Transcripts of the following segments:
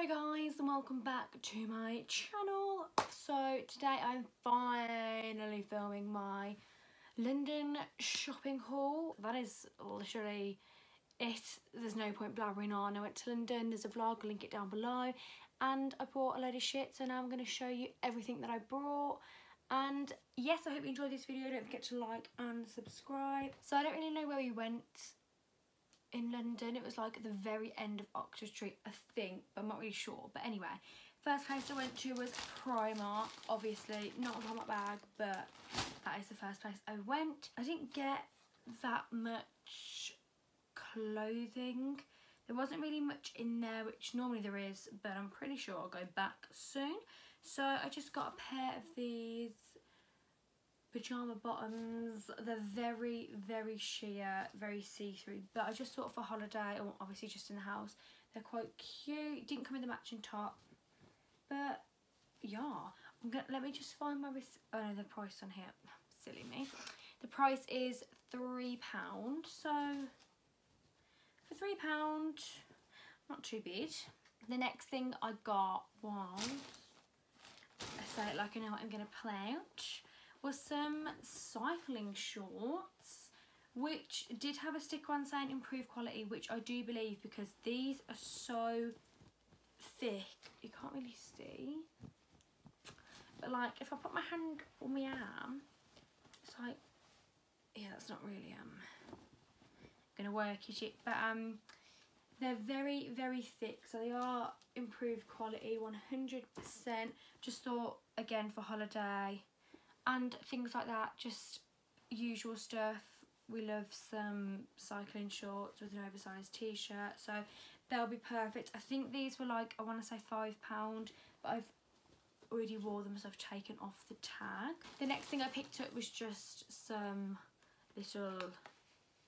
Hi guys and welcome back to my channel. So today I'm finally filming my London shopping haul. That is literally it. There's no point blabbering on. I went to London, there's a vlog, I'll link it down below. And I bought a load of shit so now I'm going to show you everything that I brought. And yes, I hope you enjoyed this video. Don't forget to like and subscribe. So I don't really know where we went in London. It was like the very end of Oxford Street, I think, but I'm not really sure. But anyway, first place I went to was Primark. Obviously, not a Primark bag, but that is the first place I went. I didn't get that much clothing. There wasn't really much in there, which normally there is, but I'm pretty sure I'll go back soon. So I just got a pair of these pyjama bottoms. They're very very sheer very see-through. But i just thought for holiday or obviously just in the house. They're quite cute. Didn't come with a matching top. But yeah. I'm gonna let me just find my oh no the price on here. Silly me. The price is three pound. So for three pound not too bad. The next thing i got was I say it like I know what I'm going to play was some cycling shorts which did have a sticker on saying improved quality which I do believe because these are so thick. You can't really see. But like if I put my hand on my arm it's like yeah that's not really um gonna work is it? But um they're very very thick so they are improved quality 100% just thought again for holiday and things like that just usual stuff. We love some cycling shorts with an oversized t-shirt so they'll be perfect. I think these were like I want to say five pound but I've already wore them so I've taken off the tag. The next thing I picked up was just some little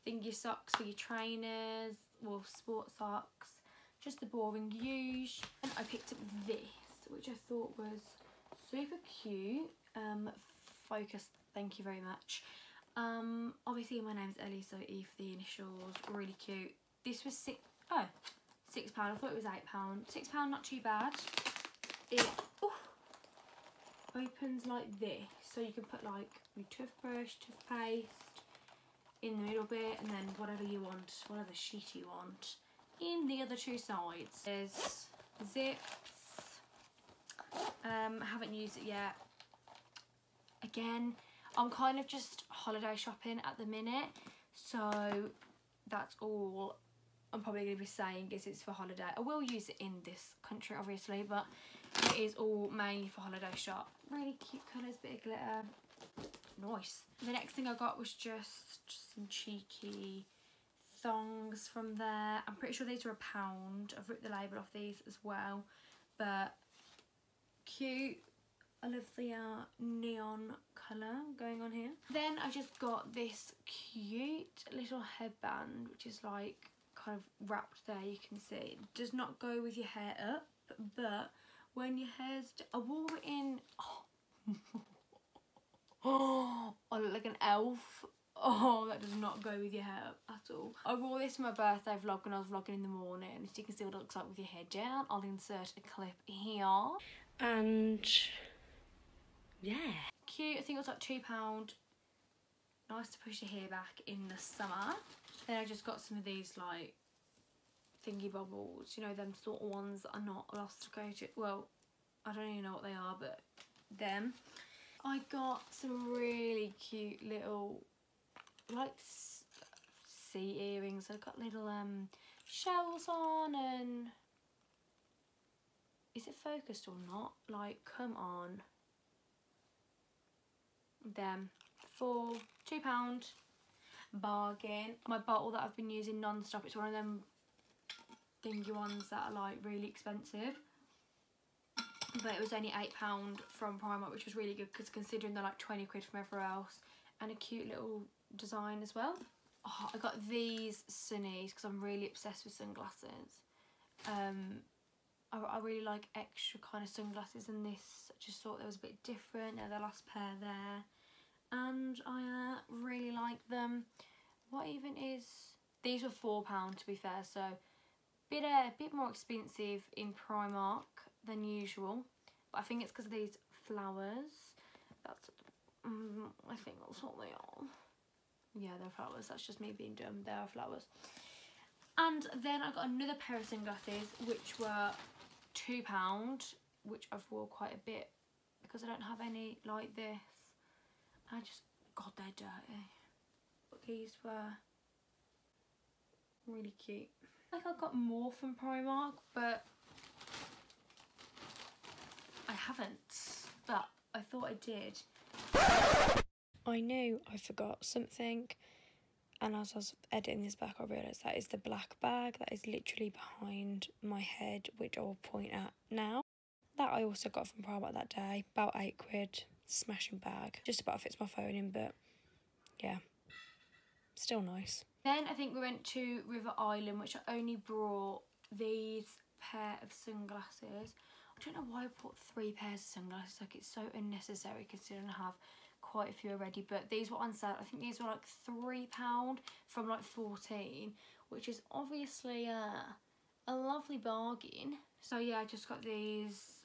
thingy socks for your trainers or sport socks just the boring use. And I picked up this which I thought was super cute um focus. Thank you very much. Um obviously my name's Ellie so E for the initials really cute. This was six oh six pound. I thought it was eight pound. Six pound not too bad. It opens like this. So you can put like your toothbrush toothpaste in the middle bit and then whatever you want whatever sheet you want in the other two sides. There's zips. Um I haven't used it yet again. I'm kind of just holiday shopping at the minute so that's all I'm probably going to be saying is it's for holiday. I will use it in this country obviously but it is all mainly for holiday shop. Really cute colours bit of glitter. Nice. The next thing I got was just some cheeky thongs from there. I'm pretty sure these are a pound. I've ripped the label off these as well but cute I love the uh, neon colour going on here. Then I just got this cute little headband which is like kind of wrapped there you can see. It does not go with your hair up but when your hair's... I wore it in... Oh, oh I look like an elf. Oh, that does not go with your hair at all. I wore this for my birthday vlog when I was vlogging in the morning. So you can see what it looks like with your hair down. I'll insert a clip here. And yeah. Cute, I think it was like £2. Nice to push your hair back in the summer. Then I just got some of these like thingy bubbles, you know, them sort of ones that are not elasticated. Well, I don't even know what they are, but them. I got some really cute little, like, sea earrings. I've got little um shells on and is it focused or not? Like, come on them for two pound. Bargain. My bottle that i've been using non-stop it's one of them thingy ones that are like really expensive. But it was only eight pound from primark which was really good because considering they're like 20 quid from everywhere else. And a cute little design as well. Oh, i got these sunnies because i'm really obsessed with sunglasses. Um I, I really like extra kind of sunglasses and this I just thought they was a bit different. They're the last pair there. And I uh, really like them. What even is... These were £4 to be fair, so bit a bit more expensive in Primark than usual. But I think it's because of these flowers. That's um, I think that's what they are. Yeah, they're flowers. That's just me being dumb. They are flowers. And then I got another pair of sunglasses, which were two pound, which I've wore quite a bit because I don't have any like this. I just, God, they're dirty. But these were really cute. Like I got more from Primark, but I haven't. But I thought I did. I knew I forgot something and as I was editing this back I realised that is the black bag that is literally behind my head which I will point at now. That I also got from Primark that day, about 8 quid, smashing bag. Just about fits my phone in but yeah, still nice. Then I think we went to River Island which I only brought these pair of sunglasses. I don't know why I bought three pairs of sunglasses, like it's so unnecessary considering I have quite a few already but these were on sale I think these were like three pound from like 14 which is obviously a, a lovely bargain. So yeah I just got these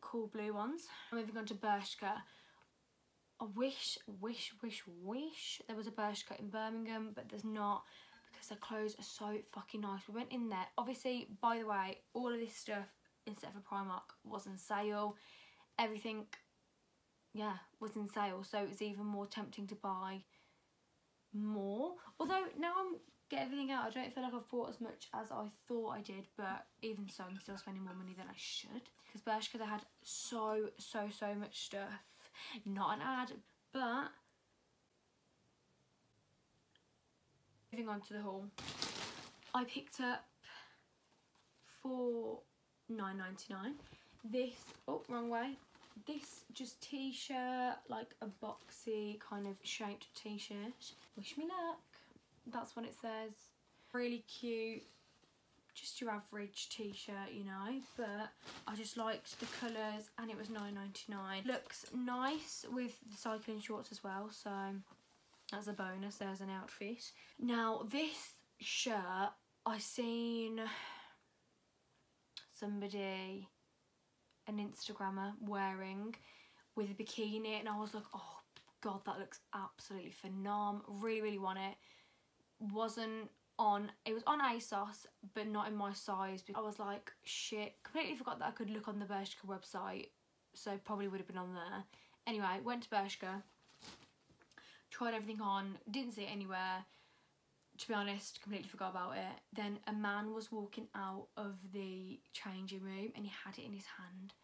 cool blue ones. Moving on to Bershka. I wish wish wish wish there was a Bershka in Birmingham but there's not because their clothes are so fucking nice. We went in there obviously by the way all of this stuff instead of a Primark was on sale. Everything yeah, was in sale. So it was even more tempting to buy more. Although now I'm get everything out, I don't feel like I've bought as much as I thought I did. But even so, I'm still spending more money than I should. Because Bershka, they had so, so, so much stuff. Not an ad, but... Moving on to the haul. I picked up for nine ninety nine. This, oh, wrong way, this just t-shirt like a boxy kind of shaped t-shirt. Wish me luck. That's what it says. Really cute. Just your average t-shirt you know but I just liked the colours and it was 9.99 looks nice with the cycling shorts as well so as a bonus there's an outfit. Now this shirt I seen somebody an Instagrammer wearing with a bikini and I was like, oh god, that looks absolutely phenomenal. Really, really want it. Wasn't on, it was on ASOS, but not in my size. I was like, shit, completely forgot that I could look on the Bershka website. So probably would have been on there. Anyway, went to Bershka, tried everything on, didn't see it anywhere to be honest, completely forgot about it. Then a man was walking out of the changing room and he had it in his hand.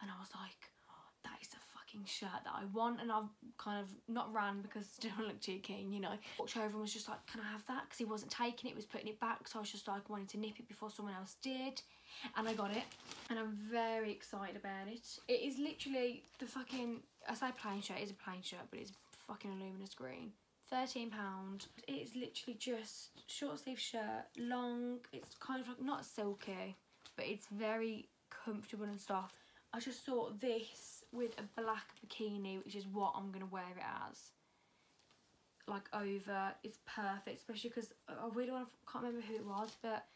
And I was like, oh, that is the fucking shirt that I want. And I've kind of not ran because I didn't look too keen, you know. Walked over and was just like, can I have that? Because he wasn't taking it, was putting it back. So I was just like, wanting to nip it before someone else did. And I got it. And I'm very excited about it. It is literally the fucking, I say plain shirt, it is a plain shirt, but it's fucking luminous green. £13. It is literally just short sleeve shirt, long, it's kind of like not silky, but it's very comfortable and stuff. I just thought this with a black bikini, which is what I'm going to wear it as, like over, it's perfect, especially because I really want to, can't remember who it was, but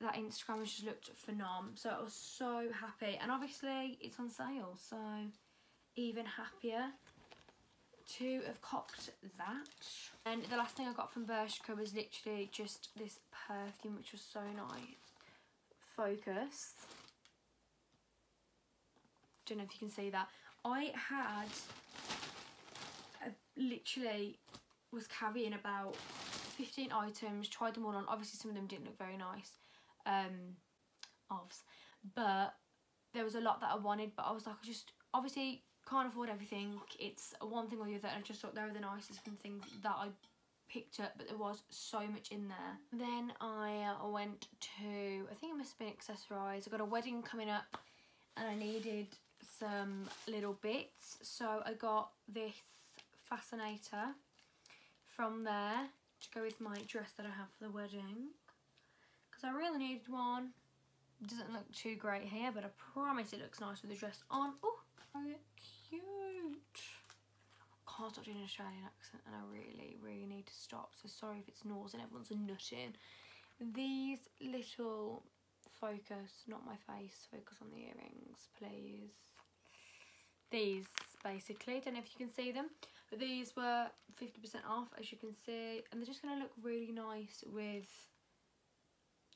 that Instagram just looked phenomenal. So I was so happy. And obviously it's on sale, so even happier to have cocked that. And the last thing I got from Bershka was literally just this perfume, which was so nice. Focus. Don't know if you can see that. I had a, literally was carrying about 15 items, tried them all on. Obviously, some of them didn't look very nice. Um, obvs. But there was a lot that I wanted, but I was like, I just obviously can't afford everything. It's one thing or the other. And I just thought they were the nicest from things that I picked up, but there was so much in there. Then I uh, went to, I think it must have been Accessorize. I got a wedding coming up and I needed some little bits. So I got this fascinator from there to go with my dress that I have for the wedding. Because I really needed one. It doesn't look too great here, but I promise it looks nice with the dress on. Oh, cute. Can't stop doing an Australian accent and I really, really need to stop. So sorry if it's nauseous everyone's a nutting. these little focus, not my face, focus on the earrings, please. These, basically, don't know if you can see them, but these were 50% off, as you can see, and they're just going to look really nice with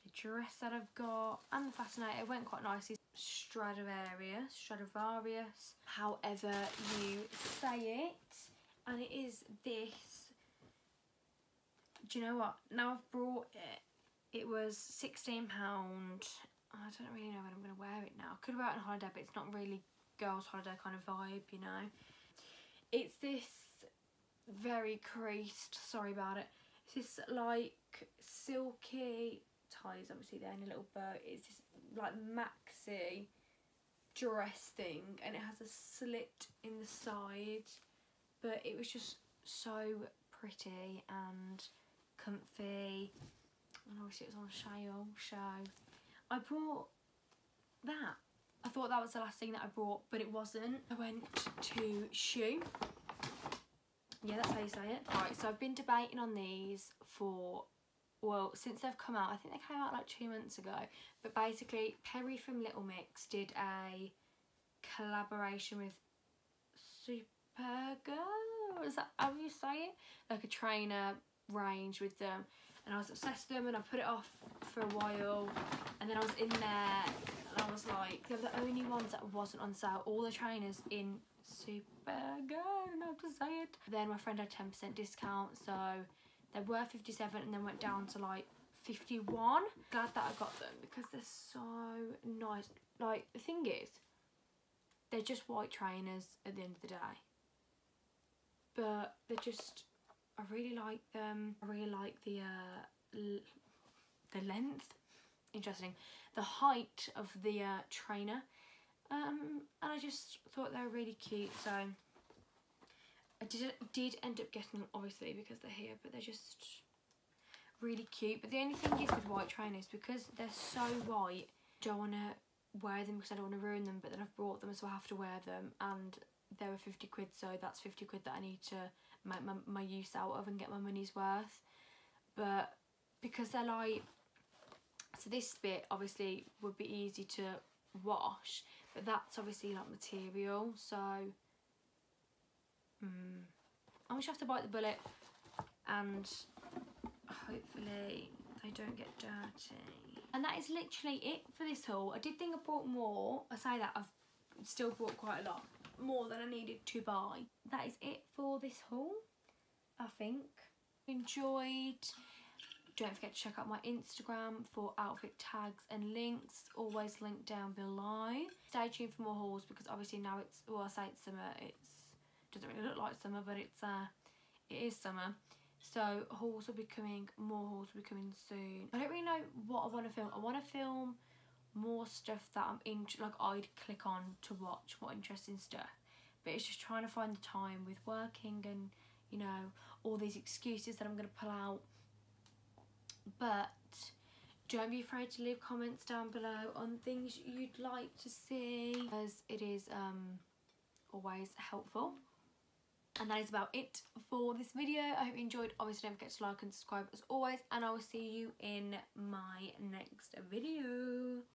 the dress that I've got, and the fascinator. It went quite nicely. Stradivarius, Stradivarius, however you say it, and it is this. Do you know what? Now I've brought it it was £16. I don't really know when I'm going to wear it now. I Could wear it on holiday, but it's not really girls' holiday kind of vibe, you know. It's this very creased, sorry about it. It's this like silky ties, obviously there in a little bow. It's this like maxi dress thing, and it has a slit in the side. But it was just so pretty and comfy and obviously it was on sale show I brought that I thought that was the last thing that I brought but it wasn't. I went to Schuh. yeah that's how you say it. Right. So I've been debating on these for well since they've come out. I think they came out like two months ago. But basically Perry from Little Mix did a collaboration with Superga is that how you say it? Like a trainer range with them. And I was obsessed with them and I put it off for a while. And then I was in there and I was like they were the only ones that wasn't on sale all the trainers in super good I don't know how to say it then my friend had 10% discount so they were 57 and then went down to like 51 glad that I got them because they're so nice like the thing is they're just white trainers at the end of the day but they're just I really like them. I really like the uh, the length. Interesting. The height of the uh, trainer. Um, and I just thought they were really cute. So I did did end up getting them obviously because they're here, but they're just really cute. But the only thing is with white trainers because they're so white, I don't want to wear them because I don't want to ruin them. But then I've brought them, so I have to wear them, and they were 50 quid, so that's 50 quid that I need to make my, my use out of and get my money's worth but because they're like so this bit obviously would be easy to wash but that's obviously like material so I'm just have to bite the bullet and hopefully they don't get dirty and that is literally it for this haul I did think I bought more I say that I've still bought quite a lot more than I needed to buy. That is it for this haul, I think. Enjoyed. Don't forget to check out my Instagram for outfit tags and links, always linked down below. Stay tuned for more hauls because obviously now it's, well I say it's summer, it's doesn't really look like summer but it's uh, it is summer. So hauls will be coming, more hauls will be coming soon. I don't really know what I want to film. I want to film more stuff that I'm in like I'd click on to watch more interesting stuff but it's just trying to find the time with working and you know all these excuses that I'm going to pull out but don't be afraid to leave comments down below on things you'd like to see as it is um always helpful. And that is about it for this video. I hope you enjoyed. Obviously don't forget to like and subscribe as always and i will see you in my next video